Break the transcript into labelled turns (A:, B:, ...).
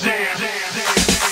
A: Yeah, yeah, jam.